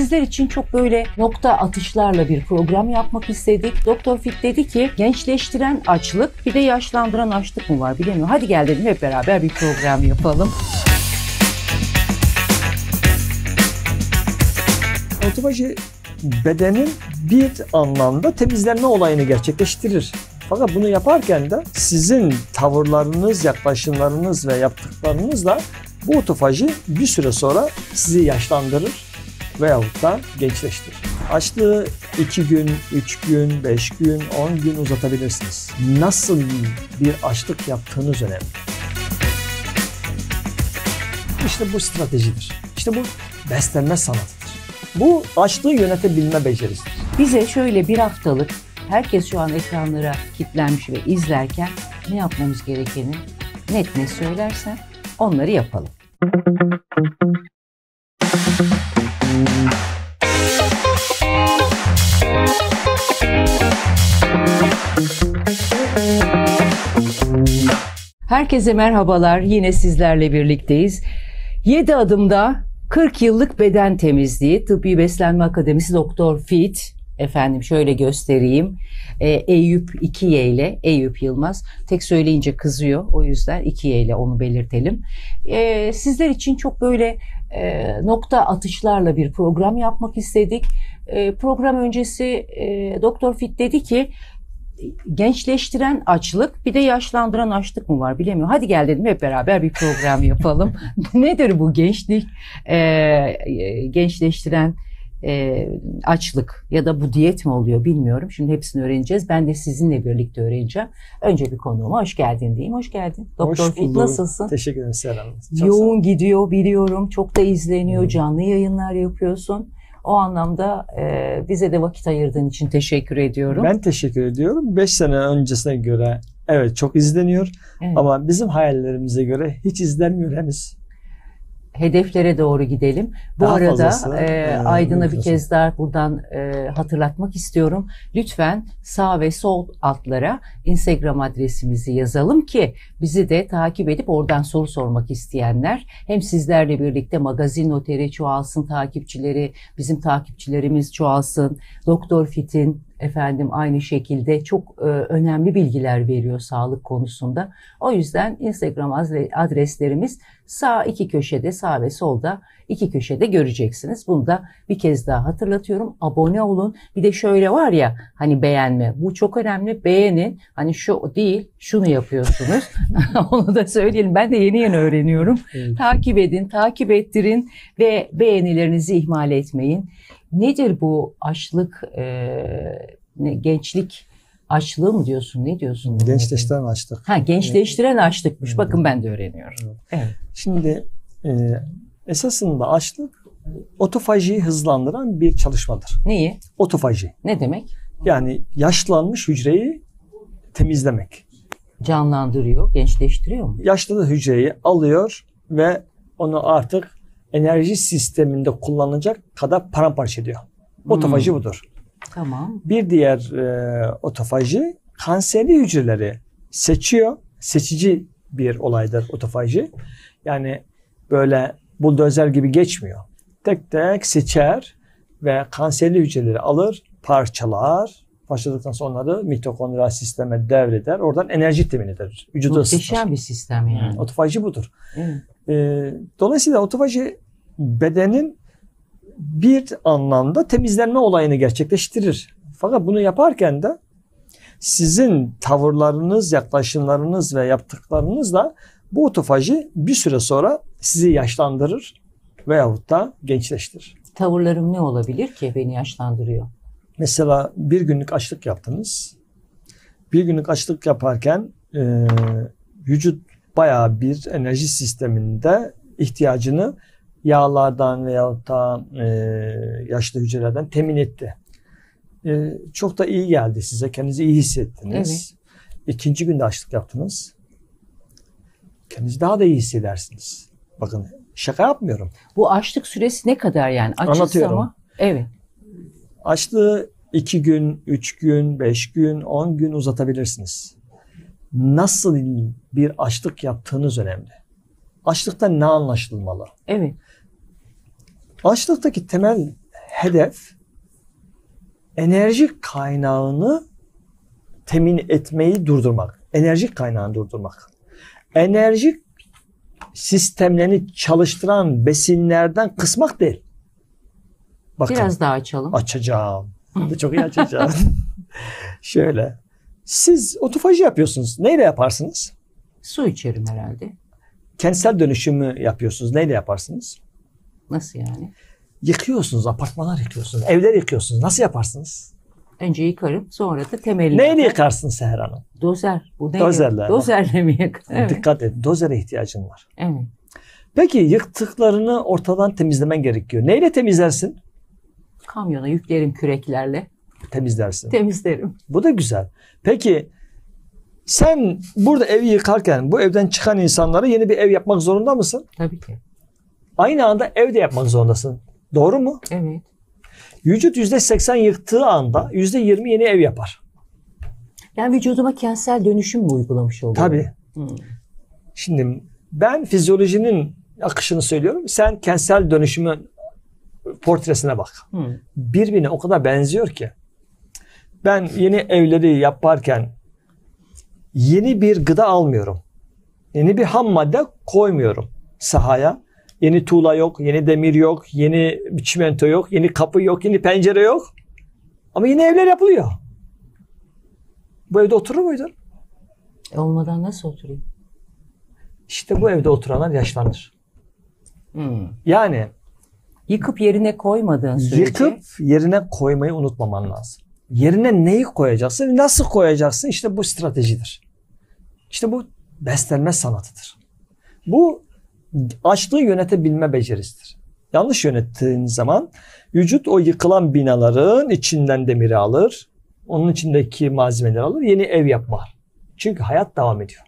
sizler için çok böyle nokta atışlarla bir program yapmak istedik. Doktor Fit dedi ki gençleştiren açlık bir de yaşlandıran açlık mı var bilemiyorum. Hadi gel dedim hep beraber bir program yapalım. Otofaji bedenin bir anlamda temizlenme olayını gerçekleştirir. Fakat bunu yaparken de sizin tavırlarınız, yaklaşımlarınız ve yaptıklarınızla bu otofaji bir süre sonra sizi yaşlandırır veyahut da gençleştirir. Açlığı 2 gün, 3 gün, 5 gün, 10 gün uzatabilirsiniz. Nasıl bir açlık yaptığınız önemli. İşte bu stratejidir. İşte bu beslenme sanatıdır. Bu açlığı yönetebilme becerisidir. Bize şöyle bir haftalık herkes şu an ekranlara kilitlenmiş ve izlerken ne yapmamız gerekeni net ne söylersen onları yapalım. Herkese merhabalar. Yine sizlerle birlikteyiz. 7 adımda 40 yıllık beden temizliği Tıbbi Beslenme Akademisi Doktor Fit efendim şöyle göstereyim. E, Eyüp 2Y ile Eyüp Yılmaz tek söyleyince kızıyor. O yüzden 2Y ile onu belirtelim. E, sizler için çok böyle e, nokta atışlarla bir program yapmak istedik. E, program öncesi e, Doktor Fit dedi ki gençleştiren açlık bir de yaşlandıran açlık mı var bilemiyorum. Hadi gel dedim hep beraber bir program yapalım. Nedir bu gençlik? Ee, gençleştiren e, açlık ya da bu diyet mi oluyor bilmiyorum. Şimdi hepsini öğreneceğiz. Ben de sizinle birlikte öğreneceğim. Önce bir konuğuma hoş geldin diyeyim. Hoş geldin. Doktor Hoş Fit bulduk. nasılsın? Teşekkür ederim olun. Yoğun gidiyor biliyorum. Çok da izleniyor. Hı. Canlı yayınlar yapıyorsun. O anlamda e, bize de vakit ayırdığın için teşekkür ediyorum. Ben teşekkür ediyorum. 5 sene öncesine göre evet çok izleniyor Evet. ama bizim hayallerimize göre hiç izlenmiyor henüz. Hedeflere doğru gidelim. Bu Daha arada fazlası, e, Aydın'a bir kez daha buradan e, hatırlatmak istiyorum. Lütfen sağ ve sol altlara Instagram adresimizi yazalım ki bizi de takip edip oradan soru sormak isteyenler hem sizlerle birlikte magazin noteri çoğalsın takipçileri, bizim takipçilerimiz çoğalsın. Doktor Fit'in efendim aynı şekilde çok e, önemli bilgiler veriyor sağlık konusunda. O yüzden Instagram adre- adreslerimiz sağ iki köşede sağ ve solda iki köşede göreceksiniz. Bunu da bir kez daha hatırlatıyorum. Abone olun. Bir de şöyle var ya hani beğenme. Bu çok önemli. Beğenin. Hani şu değil şunu yapıyorsunuz. Onu da söyleyelim. Ben de yeni yeni öğreniyorum. Evet. Takip edin, takip ettirin ve beğenilerinizi ihmal etmeyin. Nedir bu açlık, e, gençlik açlığı mı diyorsun? Ne diyorsun? Gençleştiren adına? Ha gençleştiren açlıkmış. Bakın ben de öğreniyorum. Evet. Şimdi e, esasında açlık otofajiyi hızlandıran bir çalışmadır. Neyi? Otofaji Ne demek? yani yaşlanmış hücreyi temizlemek. Canlandırıyor, gençleştiriyor mu? Yaşlı hücreyi alıyor ve onu artık enerji sisteminde kullanılacak kadar paramparça ediyor. Otofaji Hmm. budur. Tamam. Bir diğer e, otofaji kanserli hücreleri seçiyor. Seçici bir olaydır otofaji. Yani böyle buldozer gibi geçmiyor. Tek tek seçer ve kanserli hücreleri alır, parçalar. Parçaladıktan sonra onları mitokondriyal sisteme devreder. Oradan enerji temin eder. Vücudu ısıtır. Muhteşem bir sistem yani. Otofaji budur. Evet. E, dolayısıyla otofaji bedenin bir anlamda temizlenme olayını gerçekleştirir. Fakat bunu yaparken de sizin tavırlarınız, yaklaşımlarınız ve yaptıklarınızla bu otofaji bir süre sonra sizi yaşlandırır veyahut da gençleştirir. Tavırlarım ne olabilir ki beni yaşlandırıyor? Mesela bir günlük açlık yaptınız. Bir günlük açlık yaparken e, vücut bayağı bir enerji sisteminde ihtiyacını yağlardan veyahut da e, yaşlı hücrelerden temin etti. E, çok da iyi geldi size. Kendinizi iyi hissettiniz. İkinci günde açlık yaptınız. Kendinizi daha da iyi hissedersiniz. Bakın şaka yapmıyorum. Bu açlık süresi ne kadar yani? Açız Anlatıyorum. ama. Evet. Açlığı 2 gün, 3 gün, 5 gün, 10 gün uzatabilirsiniz. Nasıl bir açlık yaptığınız önemli. Açlıkta ne anlaşılmalı? Evet. Açlıktaki temel hedef enerji kaynağını temin etmeyi durdurmak. Enerji kaynağını durdurmak. Enerji sistemlerini çalıştıran besinlerden kısmak değil. Bakın Biraz daha açalım. açacağım. Çok iyi açacağım. Şöyle. Siz otofaji yapıyorsunuz. Neyle yaparsınız? Su içerim herhalde. Kentsel dönüşümü yapıyorsunuz. Neyle yaparsınız? Nasıl yani? Yıkıyorsunuz. Apartmanlar yıkıyorsunuz. Evler yıkıyorsunuz. Nasıl yaparsınız? Önce yıkarım sonra da temelini Neyle atar. yıkarsın Seher Hanım? Dozer. Bu ne? Dozerle. Dozerle mi yık? Evet. Dikkat et. Dozere ihtiyacın var. evet. Peki yıktıklarını ortadan temizlemen gerekiyor. Neyle temizlersin? Kamyona yüklerim küreklerle. Temizlersin. Temizlerim. Bu da güzel. Peki sen burada evi yıkarken bu evden çıkan insanlara yeni bir ev yapmak zorunda mısın? Tabii ki. Aynı anda evde yapmak zorundasın. Doğru mu? Evet. Vücut %80 yıktığı anda %20 yeni ev yapar. Yani vücuduma kentsel dönüşüm mü uygulamış oluyorum? Tabii. Hmm. Şimdi ben fizyolojinin akışını söylüyorum. Sen kentsel dönüşümün portresine bak. Hmm. Birbirine o kadar benziyor ki. Ben yeni evleri yaparken yeni bir gıda almıyorum. Yeni bir ham madde koymuyorum sahaya. Yeni tuğla yok, yeni demir yok, yeni çimento yok, yeni kapı yok, yeni pencere yok. Ama yine evler yapılıyor. Bu evde oturur muydun? E, olmadan nasıl oturayım? İşte bu evde oturanlar yaşlanır. Hmm. Yani Yıkıp yerine koymadığın sürece yıkıp yerine koymayı unutmaman lazım. Yerine neyi koyacaksın, nasıl koyacaksın işte bu stratejidir. İşte bu beslenme sanatıdır. Bu açlığı yönetebilme becerisidir. Yanlış yönettiğin zaman vücut o yıkılan binaların içinden demiri alır. Onun içindeki malzemeleri alır. Yeni ev yapar. Çünkü hayat devam ediyor.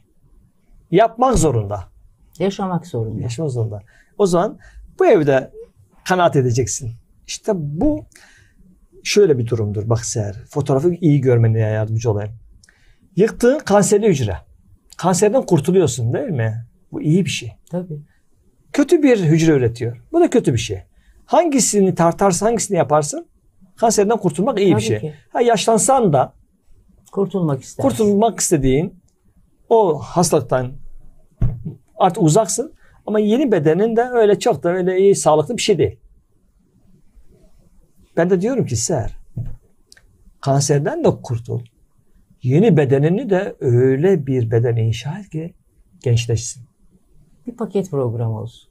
Yapmak zorunda. yaşamak zorunda. Yaşamak zorunda. O zaman bu evde kanaat edeceksin. İşte bu şöyle bir durumdur. Bak Seher, fotoğrafı iyi görmene yardımcı olayım. Yıktığın kanserli hücre. Kanserden kurtuluyorsun değil mi? Bu iyi bir şey. Tabii. Kötü bir hücre üretiyor. Bu da kötü bir şey. Hangisini tartarsan hangisini yaparsın? Kanserden kurtulmak iyi Tabii bir şey. ki. Ha yaşlansan da Kurtulmak istersin. kurtulmak istediğin o hastalıktan artık uzaksın ama yeni bedenin de öyle çok da öyle iyi sağlıklı bir şey değil. Ben de diyorum ki Ser kanserden de kurtul. Yeni bedenini de öyle bir beden inşa et ki gençleşsin. Bir paket program olsun.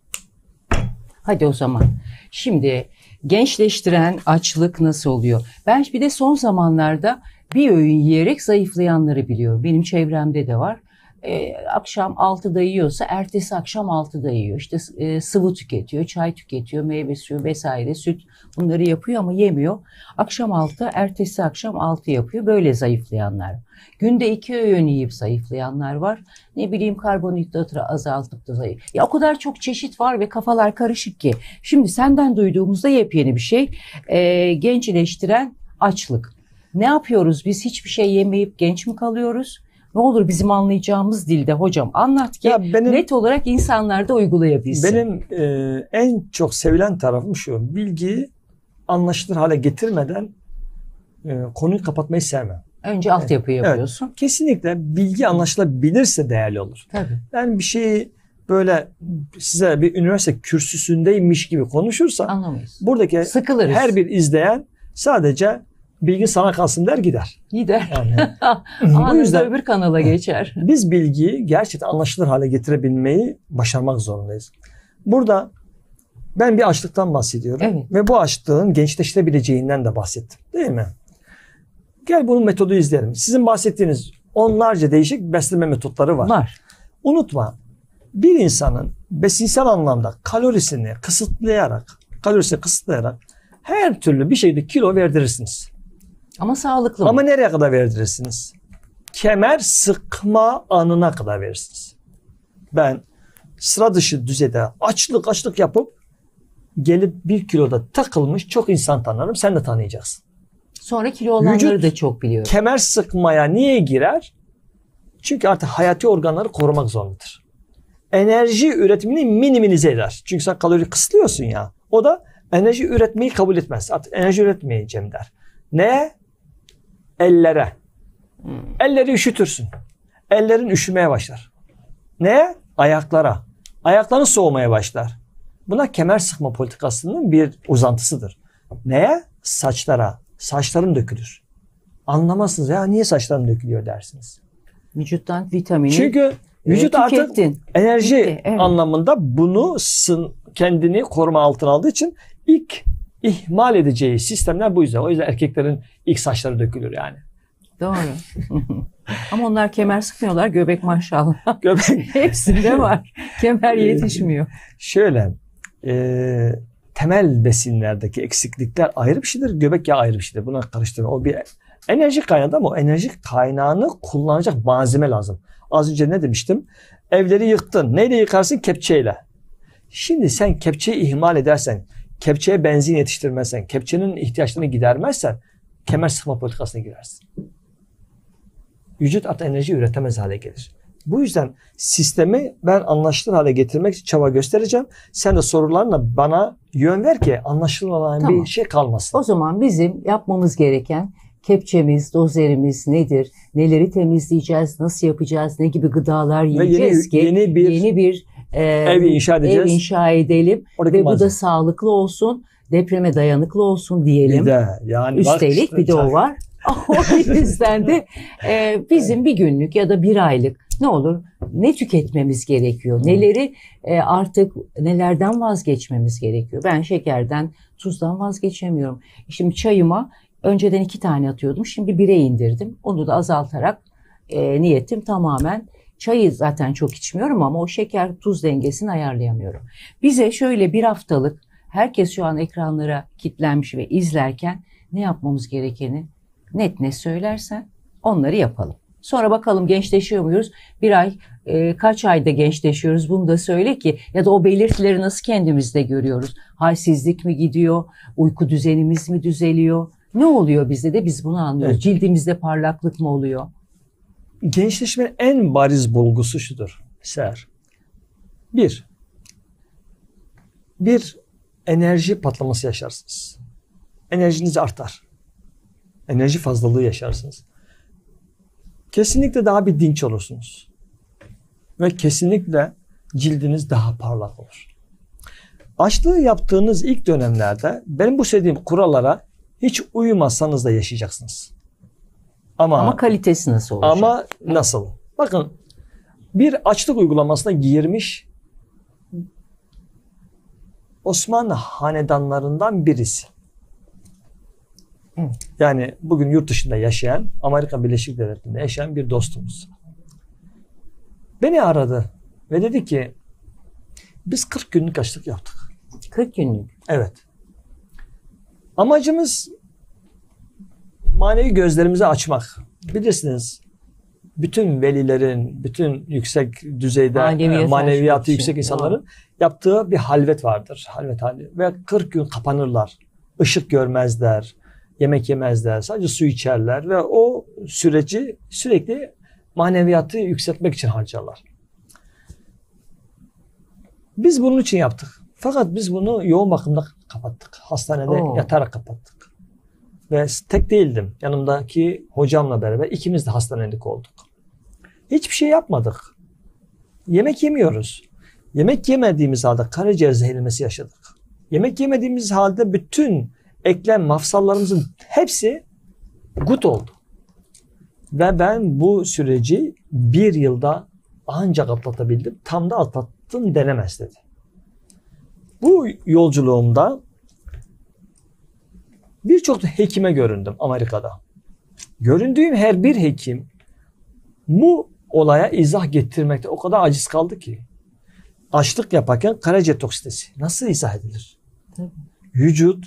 Hadi o zaman. Şimdi gençleştiren açlık nasıl oluyor? Ben bir de son zamanlarda bir öğün yiyerek zayıflayanları biliyorum. Benim çevremde de var. Ee, akşam 6'da yiyorsa ertesi akşam 6'da yiyor. İşte e, sıvı tüketiyor, çay tüketiyor, meyve suyu vesaire, süt bunları yapıyor ama yemiyor. Akşam 6, ertesi akşam 6 yapıyor. Böyle zayıflayanlar. Günde iki öğün yiyip zayıflayanlar var. Ne bileyim karbonhidratı azaltıp da zayıf. Ya o kadar çok çeşit var ve kafalar karışık ki. Şimdi senden duyduğumuzda yepyeni bir şey. Ee, gençleştiren açlık. Ne yapıyoruz biz? Hiçbir şey yemeyip genç mi kalıyoruz? Ne olur bizim anlayacağımız dilde hocam anlat ki Ya benim net olarak insanlar da uygulayabilsin. benim e, en çok sevilen tarafım şu. Bilgiyi anlaşılır hale getirmeden e, konuyu kapatmayı sevmem. Önce altyapı yapıyorsun. Kesinlikle bilgi anlaşılabilirse değerli olur. Tabii. Ben bir şeyi böyle size bir üniversite kürsüsündeymiş gibi konuşursam Anlamayız. buradaki Sıkılırız. her bir izleyen sadece bilgi sana kalsın der gider. Gider. Yani bu yüzden öbür kanala geçer. biz bilgiyi gerçekten anlaşılır hale getirebilmeyi başarmak zorundayız. Burada ben bir açlıktan bahsediyorum Evet. ve bu açlığın gençleştirebileceğinden de bahsettim. Değil mi? Gel bunun metodu izleyelim. Sizin bahsettiğiniz onlarca değişik beslenme metotları var. Var. Unutma bir insanın besinsel anlamda kalorisini kısıtlayarak, kalorisini kısıtlayarak her türlü bir şeyde kilo verdirirsiniz. Ama sağlıklı Ama mı? nereye kadar verdirirsiniz? Kemer sıkma anına kadar verirsiniz. Ben sıra dışı düzeyde açlık açlık yapıp gelip bir kiloda takılmış çok insan tanırım. Sen de tanıyacaksın. Sonra kilo olanları Vücut- da çok biliyorum. Kemer sıkmaya niye girer? Çünkü artık hayati organları korumak zorundadır. Enerji üretimini minimize eder. Çünkü sen kalori kısıtlıyorsun ya. O da enerji üretmeyi kabul etmez. Artık enerji üretmeyeceğim der. Ne? Ellere. Elleri üşütürsün. Ellerin üşümeye başlar. Ne? Ayaklara. Ayakların soğumaya başlar. Buna kemer sıkma politikasının bir uzantısıdır. Neye? Saçlara. Saçların dökülür. Anlamazsınız ya niye saçlarım dökülüyor dersiniz. Vücuttan vitamini Çünkü vücut e, artık tükettin. enerji Bitti, evet. anlamında bunu sın, kendini koruma altına aldığı için ilk ihmal edeceği sistemler bu yüzden. O yüzden erkeklerin ilk saçları dökülür yani. Doğru. Ama onlar kemer sıkmıyorlar. Göbek maşallah. Göbek Hepsinde var. Kemer yetişmiyor. şöyle e, temel besinlerdeki eksiklikler ayrı bir şeydir. Göbek yağı ayrı bir şeydir. Buna karıştırma. O bir enerji kaynağı ama o enerji kaynağını kullanacak malzeme lazım. Az önce ne demiştim? Evleri yıktın. Neyle yıkarsın? Kepçeyle. Şimdi sen kepçeyi ihmal edersen, kepçeye benzin yetiştirmezsen, kepçenin ihtiyaçlarını gidermezsen kemer sıkma politikasına girersin. Vücut artık enerji üretemez hale gelir. Bu yüzden sistemi ben anlaşılır hale getirmek için çaba göstereceğim. Sen de sorularla bana yön ver ki anlaşılmadan Tamam. bir şey kalmasın. O zaman bizim yapmamız gereken kepçemiz, dozerimiz nedir? Neleri temizleyeceğiz? Nasıl yapacağız? Ne gibi gıdalar Ve yeni, yiyeceğiz ki? yeni bir yeni bir e, ev inşa edeceğiz. ev inşa edelim Oradaki ve bu da malzeme. sağlıklı olsun, depreme dayanıklı olsun diyelim. Bir de yani bak Üstelik işte, bir de o var. o yüzden de e, bizim bir günlük ya da bir aylık ne olur ne tüketmemiz gerekiyor? Neleri e, artık nelerden vazgeçmemiz gerekiyor? Ben şekerden, tuzdan vazgeçemiyorum. Şimdi çayıma önceden iki tane atıyordum. Şimdi bire indirdim. Onu da azaltarak e, niyetim tamamen çayı zaten çok içmiyorum ama o şeker tuz dengesini ayarlayamıyorum. Bize şöyle bir haftalık herkes şu an ekranlara kilitlenmiş ve izlerken ne yapmamız gerekeni net ne söylersen onları yapalım. Sonra bakalım gençleşiyor muyuz? Bir ay e, kaç ayda gençleşiyoruz bunu da söyle ki ya da o belirtileri nasıl kendimizde görüyoruz? Halsizlik mi gidiyor? Uyku düzenimiz mi düzeliyor? Ne oluyor bizde de biz bunu anlıyoruz. Evet. Cildimizde parlaklık mı oluyor? Gençleşmenin en bariz bulgusu şudur. Ser. Bir, bir enerji patlaması yaşarsınız. Enerjiniz artar. Enerji fazlalığı yaşarsınız. Kesinlikle daha bir dinç olursunuz. Ve kesinlikle cildiniz daha parlak olur. Açlığı yaptığınız ilk dönemlerde benim bu söylediğim kurallara hiç uymasanız da yaşayacaksınız. Ama, Ama kalitesi nasıl olacak? ama nasıl? Bakın bir açlık uygulamasına girmiş Osmanlı hanedanlarından birisi. Yani bugün yurt dışında yaşayan, Amerika Birleşik Devletleri'nde yaşayan bir dostumuz. Beni aradı ve dedi ki biz 40 günlük açlık yaptık. 40 günlük. Evet. Amacımız manevi gözlerimizi açmak. Bilirsiniz bütün velilerin, bütün yüksek düzeyde Maneviyat e, maneviyatı aşkı için. yüksek insanların yaptığı bir halvet vardır. Halvet hali. Ve 40 gün kapanırlar. Işık görmezler, yemek yemezler, sadece su içerler ve o süreci sürekli maneviyatı yükseltmek için harcarlar. Biz bunun için yaptık. Fakat biz bunu yoğun bakımda kapattık. Hastanede Oo. yatarak kapattık. Ve tek değildim. Yanımdaki hocamla beraber ikimiz de hastanelik olduk. Hiçbir şey yapmadık. Yemek yemiyoruz. Yemek yemediğimiz halde karaciğer zehirlemesi yaşadık. Yemek yemediğimiz halde bütün eklem mafsallarımızın hepsi gut oldu. Ve ben bu süreci bir yılda ancak atlatabildim. Tam da atlattım denemez dedi. Bu yolculuğumda birçok hekime göründüm Amerika'da. Göründüğüm her bir hekim bu olaya izah getirmekte o kadar aciz kaldı ki. Açlık yaparken karaciğer toksitesi nasıl izah edilir? Tabii. Vücut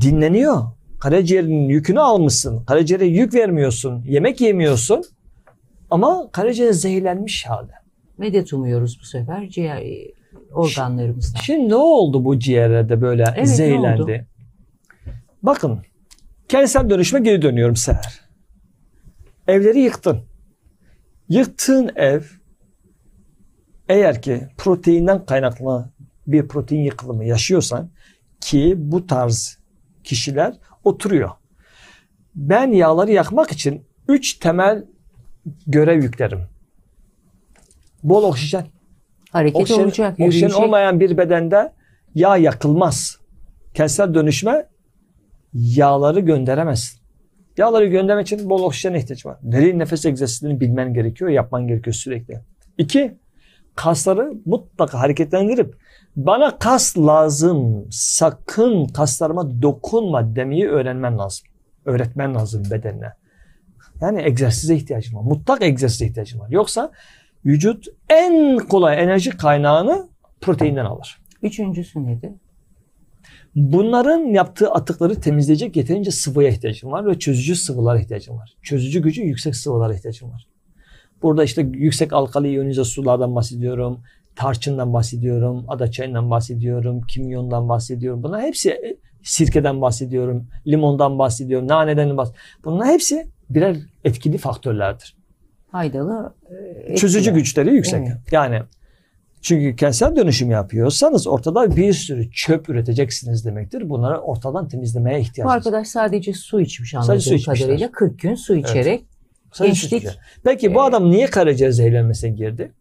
dinleniyor. Karaciğerin yükünü almışsın. Karaciğere yük vermiyorsun. Yemek yemiyorsun. Ama karaciğer zehirlenmiş halde. Medet umuyoruz bu sefer ciğer organlarımızdan. Şimdi ne oldu bu ciğere de böyle Evet, zehirlendi? Bakın kentsel dönüşme geri dönüyorum Seher. Evleri yıktın. Yıktığın ev eğer ki proteinden kaynaklı bir protein yıkılımı yaşıyorsan ki bu tarz kişiler oturuyor. Ben yağları yakmak için üç temel görev yüklerim. Bol oksijen. Hareket Oksijen, olacak, oksijen yürüyecek. olmayan bir bedende yağ yakılmaz. Kentsel dönüşme yağları gönderemez. Yağları göndermek için bol oksijene ihtiyaç var. Derin nefes egzersizlerini bilmen gerekiyor, yapman gerekiyor sürekli. İki, kasları mutlaka hareketlendirip bana kas lazım, sakın kaslarıma dokunma demeyi öğrenmen lazım. Öğretmen lazım bedenine. Yani egzersize ihtiyacım var. Mutlak egzersize ihtiyacım var. Yoksa vücut en kolay enerji kaynağını proteinden alır. Üçüncüsü nedir? Bunların yaptığı atıkları temizleyecek yeterince sıvıya ihtiyacım var ve çözücü sıvılara ihtiyacım var. Çözücü gücü yüksek sıvılara ihtiyacım var. Burada işte yüksek alkali iyonize sulardan bahsediyorum. Tarçından bahsediyorum. Adaçayından bahsediyorum. Kimyondan bahsediyorum. Bunlar hepsi e, sirkeden bahsediyorum. Limondan bahsediyorum. Naneden bahsediyorum. Bunlar hepsi birer etkili faktörlerdir. Faydalı e, Çözücü güçleri yüksek. Evet. Yani çünkü kentsel dönüşüm yapıyorsanız ortada bir sürü çöp üreteceksiniz demektir. Bunları ortadan temizlemeye Bu ihtiyacınız var. arkadaş sadece su içmiş anladığım su içmişler. kadarıyla. 40 gün su içerek Sadece gençlik-. Peki bu adam niye karaciğer zehirlenmesine girdi?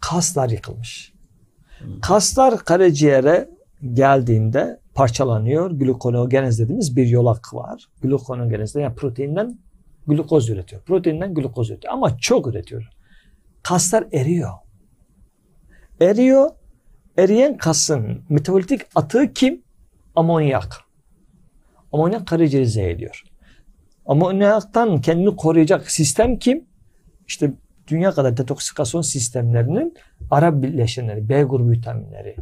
Kaslar yıkılmış. Kaslar karaciğere geldiğinde parçalanıyor. Glukonogenez dediğimiz bir yolak var. Glukonogenezde yani proteinden glukoz üretiyor. Proteinden glukoz üretiyor. Ama çok üretiyor. Kaslar eriyor. Eriyor. Eriyen kasın metabolitik atığı kim? Amonyak. Amonyak karaciğeri zehirliyor. Amonyaktan kendini koruyacak sistem kim? İşte dünya kadar detoksikasyon sistemlerinin ara bileşenleri, B grubu vitaminleri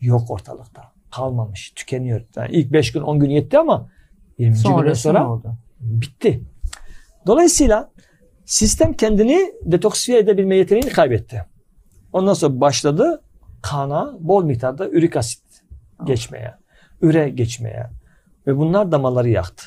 yok ortalıkta. Kalmamış, tükeniyor. Yani ilk 5 gün 10 gün yetti ama 20. günden sonrası ne sonra oldu? bitti. Dolayısıyla sistem kendini detoksifiye edebilme yeteneğini kaybetti. Ondan sonra başladı kana bol miktarda ürik asit geçmeye, üre geçmeye ve bunlar damarları yaktı.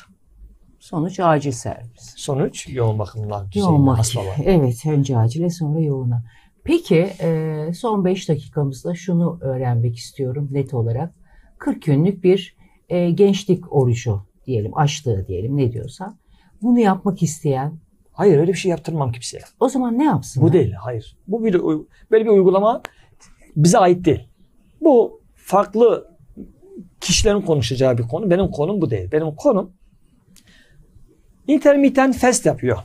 Sonuç acil servis. Sonuç yoğun bakımlar Yoğun bakım. hastalar. Evet önce acile sonra yoğuna. Peki e, son 5 dakikamızda şunu öğrenmek istiyorum net olarak. 40 günlük bir e, gençlik orucu diyelim, açlığı diyelim ne diyorsan. Bunu yapmak isteyen Hayır öyle bir şey yaptırmam kimseye. o zaman ne yapsın? Bu değil, hayır. Bu bir böyle bir uygulama bize ait değil. Bu farklı kişilerin konuşacağı bir konu. Benim konum bu değil. Benim konum intermittent fast yapıyor.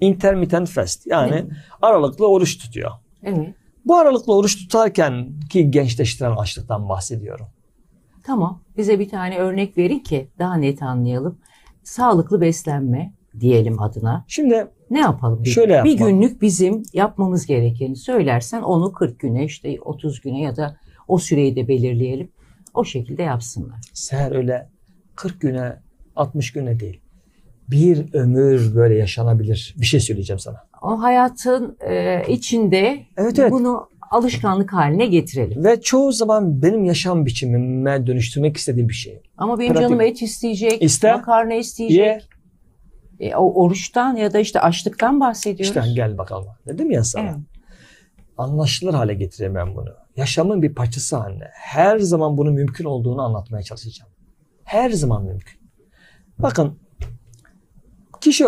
Intermittent fast yani Evet. aralıklı oruç tutuyor. Evet Bu aralıklı oruç tutarken ki gençleştiren açlıktan bahsediyorum. tamam bize bir tane örnek verin ki daha net anlayalım. Sağlıklı beslenme diyelim adına. Şimdi Ne yapalım? Bir, Şöyle bir yapmak. günlük bizim yapmamız gerekeni söylersen onu 40 güne işte 30 güne ya da o süreyi de belirleyelim. O şekilde yapsınlar. seher öyle 40 güne 60 güne değil. Bir ömür böyle yaşanabilir. Bir şey söyleyeceğim sana. O hayatın e, içinde Evet, evet. bunu alışkanlık haline getirelim. Ve çoğu zaman benim yaşam biçimime dönüştürmek istediğim bir şey. Ama benim Pratik. canım et isteyecek, İste, makarna isteyecek. Ye. E, o oruçtan ya da işte açlıktan bahsediyoruz. İşte gel bakalım. Dedim ya sana. Evet. Anlaşılır hale getireyim ben bunu. Yaşamın bir parçası haline. Her zaman bunun mümkün olduğunu anlatmaya çalışacağım. Her zaman mümkün. Bakın kişi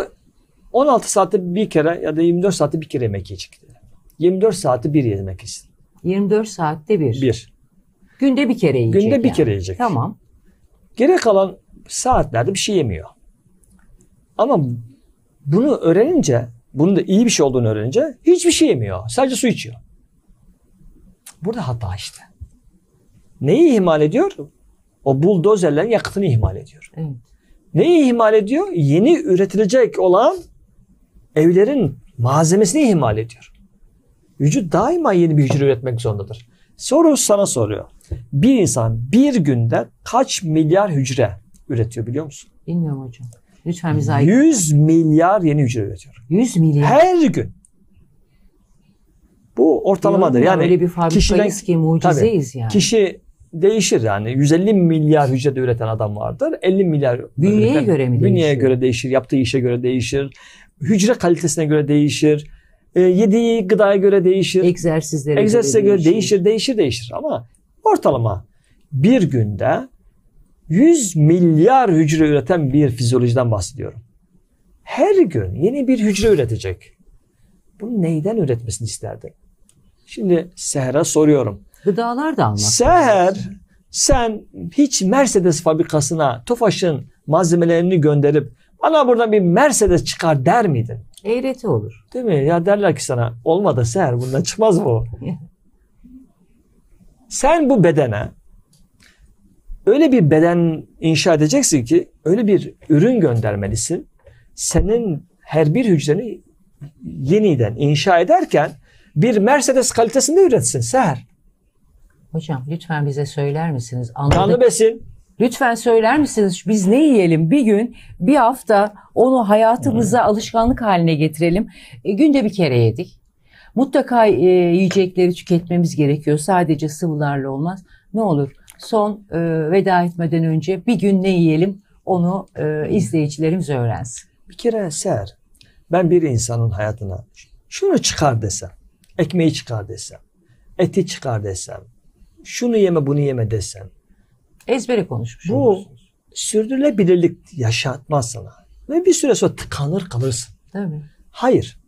16 saatte bir kere ya da 24 saatte bir kere yemek yiyecek. 24 saati bir yemek yesin. 24 saatte bir. Bir. Günde bir kere yiyecek. Günde bir yani. kere yiyecek. Tamam. Geri kalan saatlerde bir şey yemiyor. Ama bunu öğrenince, bunun da iyi bir şey olduğunu öğrenince hiçbir şey yemiyor. Sadece su içiyor. Burada hata işte. Neyi ihmal ediyor? O buldozerlerin yakıtını ihmal ediyor. Evet. Neyi ihmal ediyor? Yeni üretilecek olan evlerin malzemesini ihmal ediyor. Vücut daima yeni bir hücre üretmek zorundadır. Soru sana soruyor. Bir insan bir günde kaç milyar hücre üretiyor biliyor musun? Bilmiyorum hocam. Lütfen bize aydın. 100 milyar yeni hücre üretiyor. 100 milyon. Her gün. Bu ortalamadır. Ya, Yani öyle bir fabrikayız kişiden- ki mucizeyiz yani. kişi değişir yani. 150 milyar hücrede üreten adam vardır. 50 milyar Bünyeye üreten- göre mi Bünyeye değişiyor? göre değişir. Yaptığı işe göre değişir. Hücre kalitesine göre değişir. E, yediği gıdaya göre değişir. Egzersizlere Egzersize göre değişir. değişir, değişir, değişir. Ama Ortalama bir günde 100 milyar hücre üreten bir fizyolojiden bahsediyorum. Her gün yeni bir hücre üretecek. Bunu neyden üretmesini isterdin? Şimdi Seher'e soruyorum. Gıdalar da almak. Seher sen hiç Mercedes fabrikasına Tofaş'ın malzemelerini gönderip bana buradan bir Mercedes çıkar der miydin? Eğreti olur. Değil mi? Ya derler ki sana olmadı Seher bundan çıkmaz bu. Sen bu bedene öyle bir beden inşa edeceksin ki öyle bir ürün göndermelisin. Senin her bir hücreni yeniden inşa ederken bir Mercedes kalitesinde üretsin Seher. Hocam lütfen bize söyler misiniz? Anladık. Kanlı besin. Lütfen söyler misiniz biz ne yiyelim bir gün bir hafta onu hayatımıza alışkanlık haline getirelim. E, günde bir kere yedik. Mutlaka e, yiyecekleri tüketmemiz gerekiyor. Sadece sıvılarla olmaz. Ne olur son e, veda etmeden önce bir gün ne yiyelim onu e, izleyicilerimiz öğrensin. Bir kere Seher ben bir insanın hayatına şunu çıkar desem, ekmeği çıkar desem, eti çıkar desem, şunu yeme bunu yeme desem, Ezbere konuşmuş Bu- olursunuz. sürdürülebilirlik yaşatmaz sana. Ve bir süre sonra tıkanır kalırsın. Tabii. Hayır.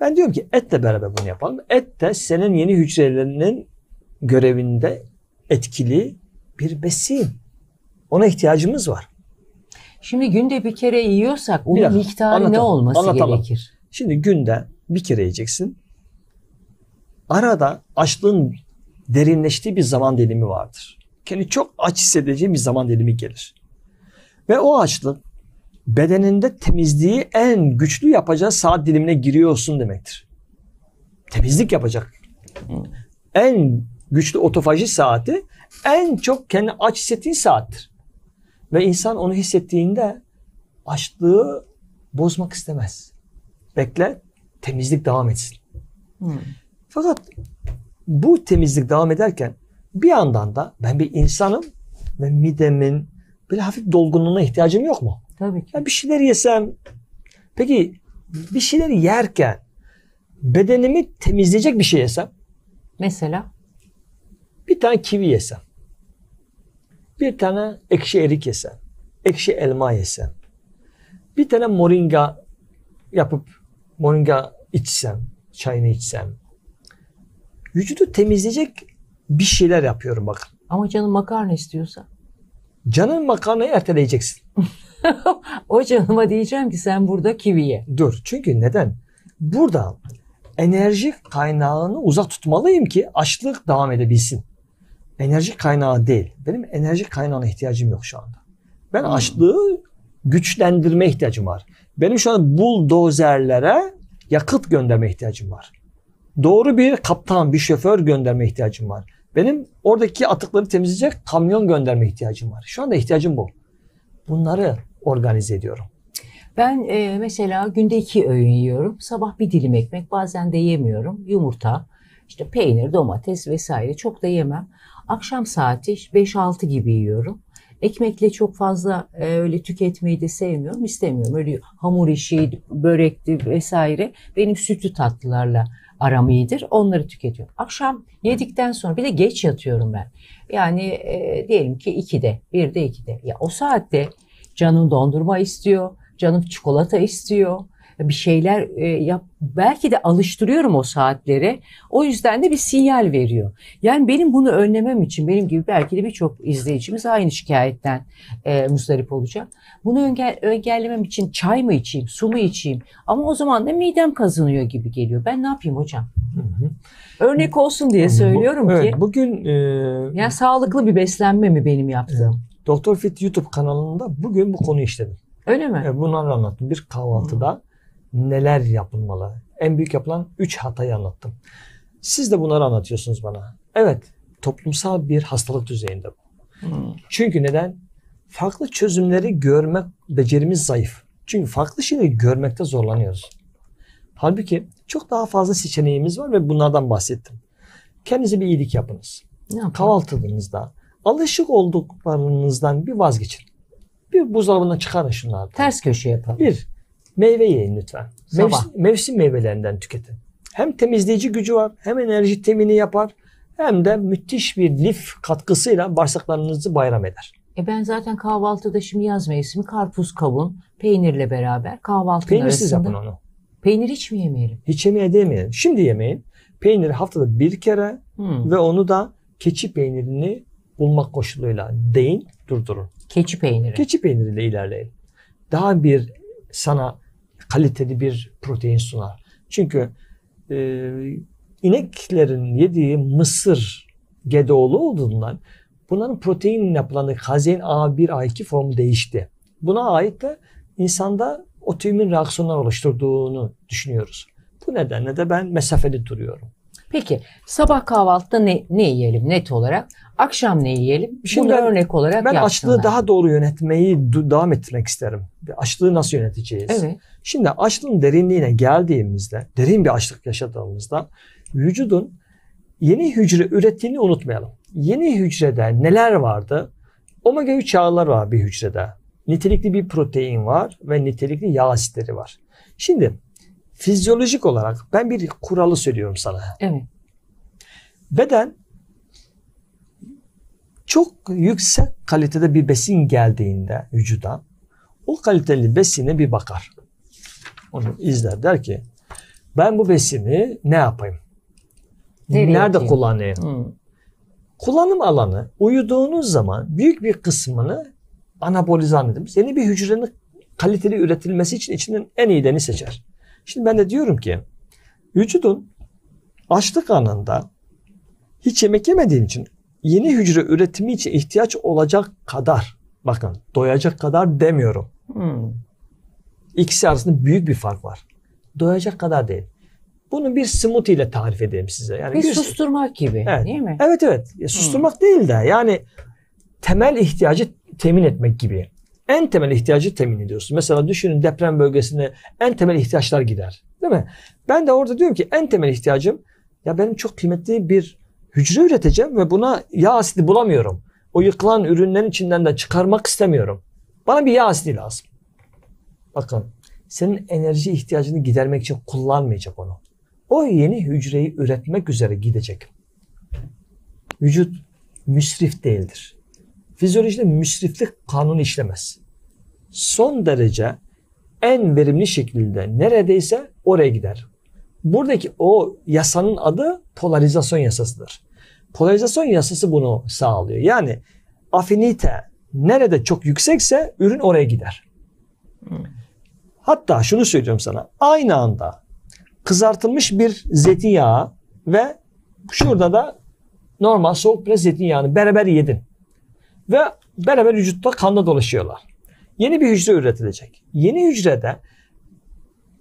Ben diyorum ki etle beraber bunu yapalım. Et de senin yeni hücrelerinin görevinde etkili bir besin. Ona ihtiyacımız var. Şimdi günde bir kere yiyorsak onun Bir dakika, miktarı ne anlatalım, olması anlatalım. gerekir? Şimdi günde bir kere yiyeceksin. Arada açlığın derinleştiği bir zaman dilimi vardır. Kendi çok aç hissedeceğin bir zaman dilimi gelir. Ve o açlık bedeninde temizliği en güçlü yapacağı saat dilimine giriyorsun demektir. Temizlik yapacak. En güçlü otofaji saati en çok kendi aç hissettiğin saattir. Ve insan onu hissettiğinde açlığı bozmak istemez. Bekle, temizlik devam etsin. Hı. Fakat bu temizlik devam ederken bir yandan da ben bir insanım ve midemin böyle hafif dolgunluğuna ihtiyacım yok mu? Tabii ki. Ya bir şeyler yesem, peki bir şeyler yerken bedenimi temizleyecek bir şey yesem, Mesela bir tane kivi yesem, bir tane ekşi erik yesem, ekşi elma yesem, bir tane moringa yapıp moringa içsem, çayını içsem, vücudu temizleyecek bir şeyler yapıyorum bakın. ama canım makarna istiyorsa. Canın makarnayı erteleyeceksin. O canıma diyeceğim ki sen burada kivi ye. Dur. Çünkü neden? Burada enerji kaynağını uzak tutmalıyım ki açlık devam edebilsin. Enerji kaynağı değil. Benim enerji kaynağına ihtiyacım yok şu anda. Ben açlığı güçlendirme ihtiyacım var. Benim şu an buldozerlere yakıt gönderme ihtiyacım var. Doğru bir kaptan, bir şoför gönderme ihtiyacım var. Benim oradaki atıkları temizleyecek kamyon gönderme ihtiyacım var. Şu anda ihtiyacım bu. Bunları organize ediyorum. Ben e, mesela günde iki öğün yiyorum. Sabah bir dilim ekmek bazen de yemiyorum. Yumurta, işte peynir, domates vesaire çok da yemem. Akşam saati 5-6 gibi yiyorum. Ekmekle çok fazla e, öyle tüketmeyi de sevmiyorum, istemiyorum. Öyle hamur işi, börekti vesaire benim sütlü tatlılarla aram iyidir. Onları tüketiyorum. Akşam yedikten sonra bir de geç yatıyorum ben. Yani e, diyelim ki 2'de, 1'de 2'de. Ya o saatte canım dondurma istiyor, canım çikolata istiyor. Bir şeyler e, yap belki de alıştırıyorum o saatlere. O yüzden de bir sinyal veriyor. Yani benim bunu önlemem için benim gibi belki de birçok izleyicimiz aynı şikayetten e, muzdarip olacak. Bunu önge- engellemem için çay mı içeyim, su mu içeyim? Ama o zaman da midem kazanıyor gibi geliyor. Ben ne yapayım hocam? Örnek olsun diye söylüyorum Bu- ki. evet, bugün e, Ya sağlıklı bir beslenme mi benim yaptığım? Doktor Fit YouTube kanalında bugün bu konuyu işledim. Öyle mi? E, bunları anlattım. Bir kahvaltıda neler yapılmalı? En büyük yapılan 3 hatayı anlattım. Siz de bunları anlatıyorsunuz bana. Evet, toplumsal bir hastalık düzeyinde bu. Hmm. Çünkü neden? Farklı çözümleri görmek becerimiz zayıf. Çünkü farklı şeyleri görmekte zorlanıyoruz. Halbuki çok daha fazla seçeneğimiz var ve bunlardan bahsettim. Kendinize bir iyilik yapınız. Yapalım? Kahvaltınızda alışık olduklarınızdan bir vazgeçin. Bir buzdolabından çıkarın şunları. Ters köşe yapalım. Bir, meyve yiyin lütfen. Mevsim, mevsim meyvelerinden tüketin. Hem temizleyici gücü var, hem enerji temini yapar, hem de müthiş bir lif katkısıyla bağırsaklarınızı bayram eder. E ben zaten kahvaltıda şimdi yaz mevsimi karpuz, kavun, peynirle beraber kahvaltının Peynirsiz arasında. yapın onu. Peynir hiç mi yemeyelim? Hiç yemeğe değmeyin. Şimdi yemeyin. Peyniri haftada bir kere Hmm. ve onu da keçi peynirini bulmak koşuluyla deyin durdurun. Keçi peyniri. Keçi peyniriyle ilerleyin. Daha bir sana kaliteli bir protein sunar. Çünkü e, ineklerin yediği mısır gedoğlu olduğundan bunların protein yapılanı kazein A1 A2 formu değişti. Buna ait de insanda otoimmün reaksiyonlar oluşturduğunu düşünüyoruz. Bu nedenle de ben mesafeli duruyorum. Peki sabah kahvaltıda ne, ne yiyelim net olarak? Akşam ne yiyelim? Şimdi Bunu ben- örnek olarak Ben açlığı daha doğru yönetmeyi devam ettirmek isterim. Açlığı nasıl yöneteceğiz? Evet. Şimdi açlığın derinliğine geldiğimizde, derin bir açlık yaşadığımızda vücudun yeni hücre ürettiğini unutmayalım. Yeni hücrede neler vardı? Omega 3 yağlar var bir hücrede. Nitelikli bir protein var ve nitelikli yağ asitleri var. Şimdi fizyolojik olarak ben bir kuralı söylüyorum sana. Evet. Beden çok yüksek kalitede bir besin geldiğinde vücuda o kaliteli besine bir bakar. Onu izler der ki ben bu besini ne yapayım? Nereye Nerede atayım? kullanayım? Hmm. Kullanım alanı uyuduğunuz zaman büyük bir kısmını anabolizan dediğimiz yeni bir hücrenin kaliteli üretilmesi için içinden en iyilerini seçer. Şimdi ben de diyorum ki vücudun açlık anında hiç yemek yemediğin için yeni hücre üretimi için ihtiyaç olacak kadar bakın doyacak kadar demiyorum. Hmm. İkisi arasında büyük bir fark var. Doyacak kadar değil. Bunu bir smoothie ile tarif edeyim size. Yani Bir bir- susturmak gibi Evet. değil mi? Evet evet. Ya susturmak değil de yani temel ihtiyacı temin etmek gibi. En temel ihtiyacı temin ediyorsun. Mesela düşünün deprem bölgesinde en temel ihtiyaçlar gider. Değil mi? Ben de orada diyorum ki en temel ihtiyacım ya benim çok kıymetli bir hücre üreteceğim ve buna yağ asidi bulamıyorum. O yıkılan ürünlerin içinden de çıkarmak istemiyorum. Bana bir yağ asidi lazım. Bakın senin enerji ihtiyacını gidermek için kullanmayacak onu. O yeni hücreyi üretmek üzere gidecek. Vücut müsrif değildir. Fizyolojide müsriflik kanunu işlemez. Son derece en verimli şekilde neredeyse oraya gider. Buradaki o yasanın adı polarizasyon yasasıdır. Polarizasyon yasası bunu sağlıyor. Yani afinite nerede çok yüksekse ürün oraya gider. Hatta şunu söylüyorum sana. Aynı anda kızartılmış bir zeytinyağı ve şurada da normal soğuk pres zeytinyağını beraber yedin. Ve beraber vücutta kanla dolaşıyorlar. Yeni bir hücre üretilecek. Yeni hücrede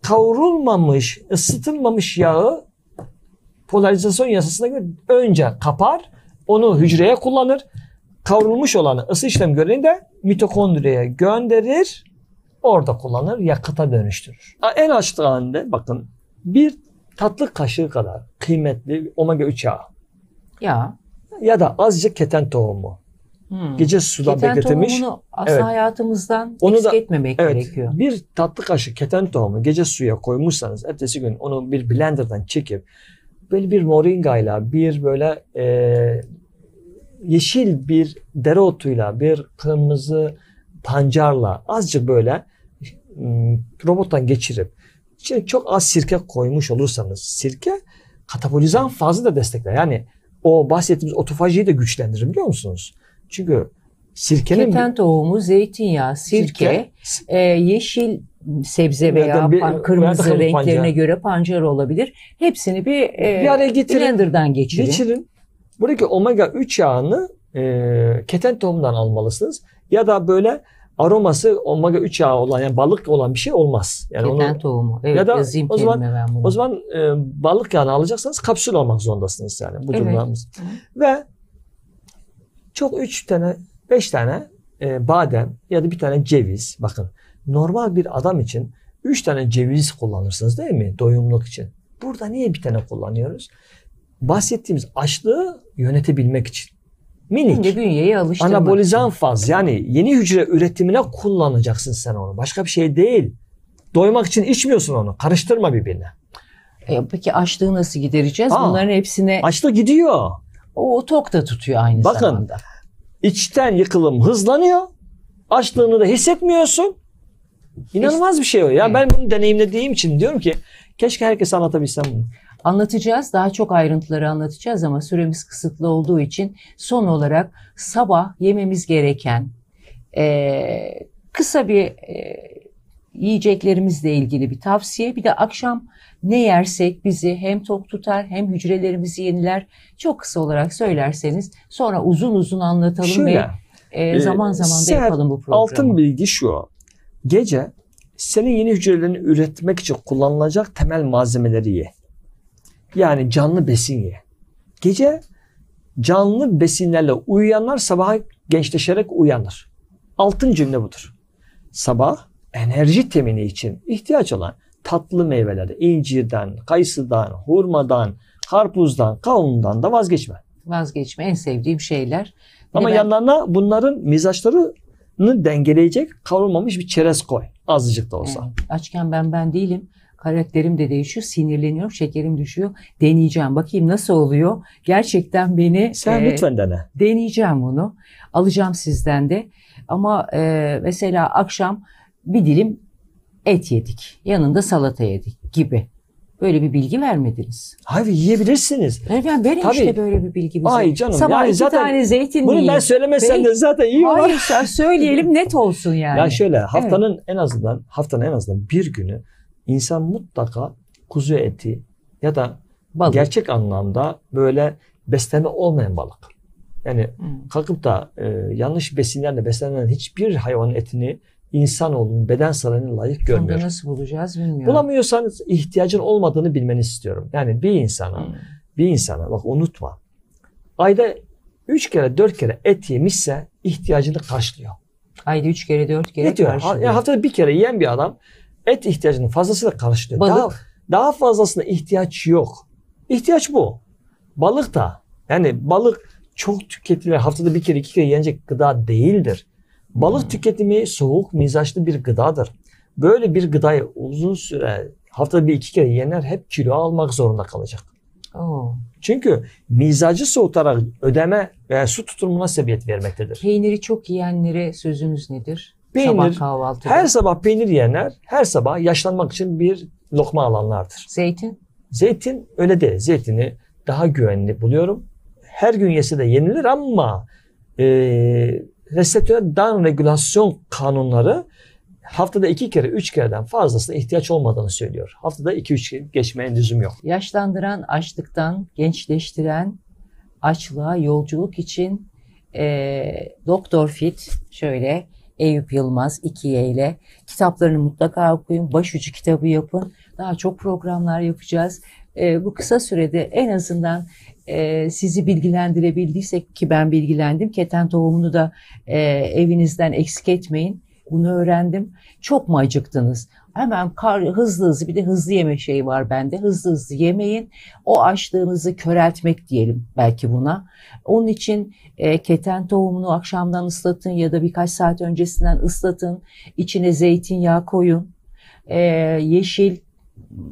kavrulmamış, ısıtılmamış yağı polarizasyon yasasına göre önce kapar, onu hücreye kullanır. Kavrulmuş olanı ısı işlem görevinde mitokondriye gönderir, orada kullanır, yakıta dönüştürür. En açlık halinde bakın bir tatlı kaşığı kadar kıymetli omega 3 yağı Ya. ya da azıcık keten tohumu Hmm. gece suda Keten bekletilmiş. tohumunu aslında Evet. hayatımızdan Onu eksik da- etmemek Evet, gerekiyor. bir tatlı kaşığı keten tohumu gece suya koymuşsanız ertesi gün onu bir blenderdan çekip böyle bir moringayla bir böyle e, yeşil bir dereotuyla bir kırmızı pancarla azıcık böyle m, robottan geçirip içine çok az sirke koymuş olursanız sirke katabolizan fazla da destekler. Yani o bahsettiğimiz otofajiyi de güçlendirir biliyor musunuz? Çünkü sirkenin Keten tohumu, zeytinyağı, sirke, e, yeşil sebze veya bir- pan- kırmızı renklerine pancar. göre pancar olabilir. Hepsini bir, e, bir araya getirin. blenderdan geçirin. Geçirin. Buradaki omega 3 yağını e, keten tohumundan almalısınız. Ya da böyle aroması omega 3 yağı olan yani balık olan bir şey olmaz. Yani Keten onu, tohumu. Evet Ya da yazayım o zaman- ben bunu. o zaman e, balık yağını alacaksanız kapsül almak zorundasınız yani bu Evet. durumlarımız. Ve çok 3 tane 5 tane e, badem ya da bir tane ceviz bakın normal bir adam için 3 tane ceviz kullanırsınız değil mi doyumluk için. Burada niye bir tane kullanıyoruz? Bahsettiğimiz açlığı yönetebilmek için. Minik. Önce bünyeyi alıştırmak Anabolizan için. faz yani yeni hücre üretimine kullanacaksın sen onu. Başka bir şey değil. Doymak için içmiyorsun onu. Karıştırma birbirine. E, peki açlığı nasıl gidereceğiz? Aa, Bunların hepsine Açlık gidiyor. O tok da tutuyor aynı Bakın, zamanda. İçten yıkılım hızlanıyor. Açlığını da hissetmiyorsun. İnanılmaz bir şey o. Ya Evet. ben bunu deneyimlediğim için diyorum ki keşke herkes anlatabilsem bunu. Anlatacağız. Daha çok ayrıntıları anlatacağız ama süremiz kısıtlı olduğu için son olarak sabah yememiz gereken eee, kısa bir eee, yiyeceklerimizle ilgili bir tavsiye. Bir de akşam ne yersek bizi hem tok tutar hem hücrelerimizi yeniler. Çok kısa olarak söylerseniz sonra uzun uzun anlatalım Şöyle, ve eee, e, zaman zaman da yapalım bu programı. Altın bilgi şu. Gece senin yeni hücrelerini üretmek için kullanılacak temel malzemeleri ye. Yani canlı besin ye. Gece canlı besinlerle uyuyanlar sabaha gençleşerek uyanır. Altın cümle budur. Sabah enerji temini için ihtiyaç olan tatlı meyveleri, incirden, kayısıdan, hurmadan, karpuzdan, kavundan da vazgeçme. Vazgeçme en sevdiğim şeyler. Bir Ama ben- yanlarına bunların mizaçlarını dengeleyecek kavrulmamış bir çerez koy. Azıcık da olsa. Evet, açken ben ben değilim. Karakterim de değişiyor. Sinirleniyorum. Şekerim düşüyor. Deneyeceğim. Bakayım nasıl oluyor. Gerçekten beni Sen e, lütfen dene. deneyeceğim bunu. Alacağım sizden de. Ama e, mesela akşam bir dilim et yedik. Yanında salata yedik gibi. Böyle bir bilgi vermediniz. Hayır yiyebilirsiniz. Ben verin Tabii. işte böyle bir bilgi bize. Ay canım, Sabah yani iki zaten tane zeytin Bunu ben söylemesem de zaten iyi olur. Hayır sen söyleyelim net olsun yani. Ya şöyle haftanın en azından haftanın en azından bir günü insan mutlaka kuzu eti ya da Balık. gerçek anlamda böyle beslenme olmayan balık. Yani Hı. kalkıp da e, yanlış besinlerle beslenen hiçbir hayvanın etini insanoğlunun beden sarayına layık Onu görmüyor. da nasıl bulacağız bilmiyorum. Bulamıyorsanız ihtiyacın olmadığını bilmeni istiyorum. Yani bir insana, Hı. bir insana bak unutma. Ayda 3 kere 4 kere et yemişse ihtiyacını karşılıyor. Ayda üç kere dört kere? Ha- karşılıyor. Yani haftada bir kere yiyen bir adam et ihtiyacını fazlasıyla karşılıyor. Balık. Daha, daha fazlasına ihtiyaç yok. İhtiyaç bu. Balık da. Yani balık çok tüketilir. Haftada bir kere iki kere yenecek gıda değildir. Balık tüketimi soğuk mizaçlı bir gıdadır. Böyle bir gıdayı uzun süre haftada bir iki kere yiyenler hep kilo almak zorunda kalacak. Oo. Çünkü mizacı soğutarak ödeme veya su tutulumuna sebebiyet vermektedir. Peyniri çok yiyenlere sözünüz nedir? Peynir, Sabah kahvaltıda. Her sabah peynir yiyenler her sabah yaşlanmak için bir lokma alanlardır. Zeytin. Zeytin öyle değil. Zeytini daha güvenli buluyorum. Her gün yese de yenilir ama e, reseptör dan regülasyon kanunları haftada iki kere, üç kereden fazlasına ihtiyaç olmadığını söylüyor. Haftada iki, üç geçmeye lüzum yok. Yaşlandıran, açlıktan, gençleştiren, açlığa yolculuk için eee Doktor Fit şöyle Eyüp Yılmaz 2Y ile kitaplarını mutlaka okuyun. Başucu kitabı yapın. Daha çok programlar yapacağız. Eee, bu kısa sürede en azından eee, sizi bilgilendirebildiysek ki ben bilgilendim. Keten tohumunu da eee, evinizden eksik etmeyin. Bunu öğrendim. Çok mu acıktınız? Hemen kar, hızlı hızlı bir de hızlı yeme şeyi var bende. Hızlı hızlı yemeyin. O açlığınızı köreltmek diyelim belki buna. Onun için e, keten tohumunu akşamdan ıslatın ya da birkaç saat öncesinden ıslatın. İçine zeytinyağı koyun. E, yeşil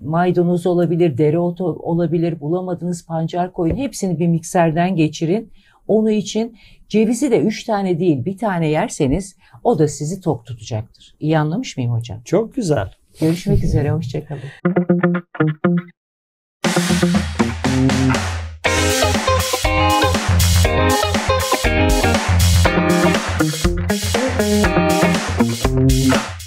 maydanoz olabilir, dereotu olabilir, bulamadığınız pancar koyun. Hepsini bir mikserden geçirin. Onu için cevizi de üç tane değil bir tane yerseniz o da sizi tok tutacaktır. İyi anlamış mıyım hocam? Çok güzel. Görüşmek üzere, hoşçakalın. Thank you.